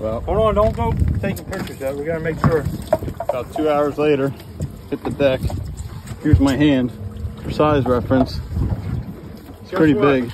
Well, Hold on, don't go taking pictures yet. We gotta make sure. about two hours later, hit the deck. Here's my hand for size reference. It's Guess pretty what? big.